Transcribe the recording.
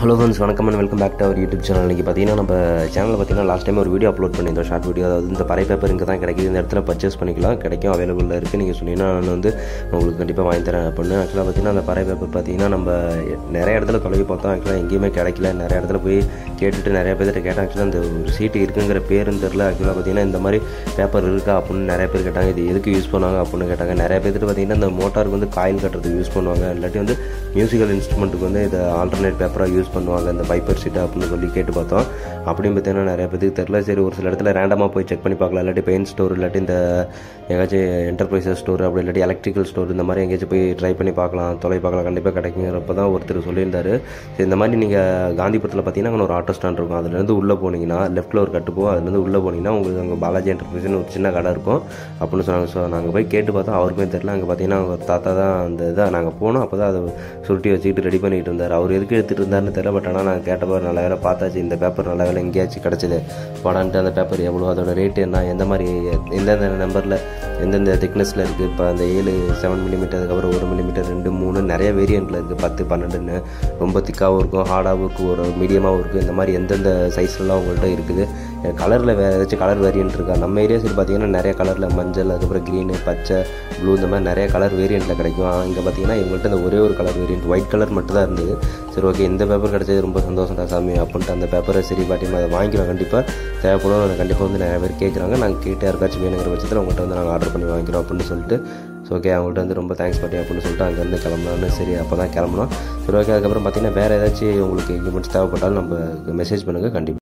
Hello friends வணக்கம் and welcome back to our YouTube channel இன்றைக்கி பார்த்தீங்கன்னா நம்ம சேனலில் பார்த்தீங்கன்னா லாஸ்ட் டைம் ஒரு வீடியோ அப்லோட் பண்ணியிருந்தோம். ஷார்ட் வீடியோ அதாவது இந்த பறை பேப்பர் இங்கே தான் கிடைக்குது. இந்த இடத்துல பர்ச்சேஸ் பண்ணிக்கலாம். கிடைக்கும் அவைலபிளில் இருக்குது நீங்கள் சொன்னீங்கன்னா நான் வந்து உங்களுக்கு கண்டிப்பாக வாங்கி தரேன். அப்படின்னு ஆக்சுவலாக பார்த்தீங்கன்னா அந்த பறை பேப்பர் பார்த்தீங்கன்னா நம்ம நிறைய இடத்துல தொலைவி பார்த்தோம். ஆக்சுவலாக எங்கேயுமே கிடைக்கல. நிறைய இடத்துல போய் கேட்டுட்டு நிறைய பேர்கிட்ட கேட்டேன். ஆக்சுவலாக அந்த ஒரு சீட்டு இருக்குங்கிற பேருன்னு தெரில ஆக்சுவலாக பார்த்தீங்கன்னா இந்த மாதிரி பேப்பர் இருக்கா அப்படின்னு நிறைய பேர் கேட்டாங்க. இது எதுக்கு யூஸ் பண்ணுவாங்க அப்படின்னு கேட்டாங்க. நிறைய பேர்கிட்ட பார்த்தீங்கன்னா இந்த மோட்டாருக்கு வந்து காயில் கட்டுறதுக்கு யூஸ் பண்ணுவாங்க. இல்லாட்டி வந்து மியூசிக்கல் இன்ஸ்ட்ருமெண்ட்டுக்கு வந்து இதை ஆல்டர்னேட் பேப்பராக யூஸ் பண்ணுவாங்க இந்த பைப்பர் சீட்டு அப்படின்னு சொல்லி கேட்டு பார்த்தோம். அப்படின்னு பார்த்தீங்கன்னா நிறைய பேருக்கு தெரில சரி ஒரு சில இடத்துல ரேண்டமாக போய் செக் பண்ணி பார்க்கலாம். இல்லாட்டி பெயின் ஸ்டோர் இல்லாட்டி இந்த எங்கேயாச்சும் என்டர்பிரைசஸ் ஸ்டோர் அப்படி இல்லாட்டி எலக்ட்ரிக்கல் ஸ்டோர் இந்த மாதிரி எங்கேயாச்சும் போய் ட்ரை பண்ணி பார்க்கலாம். தொலை பார்க்கலாம். கண்டிப்பாக கிடைக்குங்கிறப்ப தான் ஒருத்தர் சொல்லியிருந்தார். சரி இந்த மாதிரி நீங்கள் காந்திபுரத்தில் பார்த்தீங்கன்னா அங்கே ஒரு ஆட்டோ ஸ்டாண்ட் இருக்கும். அதுலேருந்து உள்ளே போனீங்கன்னா லெஃப்ட்டில் ஒரு கட்டு போகும். அதுலேருந்து உள்ளே போனீங்கன்னா உங்களுக்கு அங்கே பாலாஜி என்டர்பிரைஸ்னு ஒரு சின்ன கடை இருக்கும். அப்படின்னு சொன்னாங்க. ஸோ நாங்கள் போய் கேட்டு பார்த்தோம். அவருக்குமே தெரில அங்கே பார்த்தீங்கன்னா அவங்க தாத்தா தான் அந்த இதை நாங்கள் போனோம். அப்போ தான் அதை சுருட்டி வச்சுக்கிட்டு ரெடி பண்ணிட்டு இருந்தார். அவர் எதுக்கு எடுத்துகிட்டு இருந்தாருன்னு தெரியல. பட் ஆனால் நாங்கள் கேட்டப்போ நல்ல வேலை பார்த்தாச்சு. இந்த பேப்பர் நல்ல வேலை எங்கேயாச்சும் கிடச்சிது. படான்ட்டு அந்த பேப்பர் எவ்வளோ அதோட ரேட்டு என்ன எந்த மாதிரி எந்தெந்த நம்பரில் எந்தெந்த திக்னஸில் இருக்குது இப்போ அந்த ஏழு செவன் மில்லிமீட்டர் அதுக்கப்புறம் ஒரு மில்லிமீட்டர் ரெண்டு மூணு நிறைய வேரியண்ட்டில் இருக்குது பத்து பன்னெண்டுன்னு. ரொம்ப திக்காகவும் இருக்கும் ஹார்டாகவும் இருக்கும் ஒரு மீடியமாகவும் இருக்குது இந்த மாதிரி எந்தெந்த சைஸ்லாம் உங்கள்கிட்ட இருக்குது. கலரில் வேறு ஏதாச்சும் கலர் வேரியன்ட் இருக்கா? நம்ம ஏரியா சைடு பார்த்தீங்கன்னா நிறைய கலரில் மஞ்சள் அதுக்கப்புறம் க்ரீனு பச்சை ப்ளூ இந்த மாதிரி நிறைய கலர் வேரியண்ட்டில் கிடைக்கும். ஆனால் இங்கே பார்த்தீங்கன்னா எங்கள்கிட்ட இந்த ஒரே ஒரு கலர் வேரியன்ட் ஒயிட் கலர் மட்டும் தான் இருந்தது. சரி ஓகே இந்த பேப்பர் கிடச்சது ரொம்ப சந்தோஷம் தான் சாமி அப்படின்ட்டு அந்த பேப்பரை சரி பாட்டி அதை வாங்கிக்கிறோம் கண்டிப்பாக தேவைப்படும் கண்டிப்பாக வந்து நிறைய பேர் கேட்குறாங்க நாங்கள் கேட்டு யாருக்காச்சும் வேணுங்கிற பட்சத்தில் உங்கள்கிட்ட வந்து நாங்கள் ஆர்டர் பண்ணி வாங்கிக்கிறோம் அப்படின்னு சொல்லிட்டு. ஸோ ஓகே அவங்கள்ட்ட வந்து ரொம்ப தேங்க்ஸ் பாட்டி அப்படின்னு சொல்லிட்டு அங்கேருந்து கிளம்பலான்னு சரி அப்போ தான் கிளம்பணும் சரி ஓகே அதுக்கப்புறம் பார்த்தீங்கன்னா வேறு ஏதாச்சும் உங்களுக்கு எக்யூப்மெண்ட்ஸ் தேவைப்பட்டாலும் நம்ம மெசேஜ் பண்ணுங்கள் கண்டிப்பாக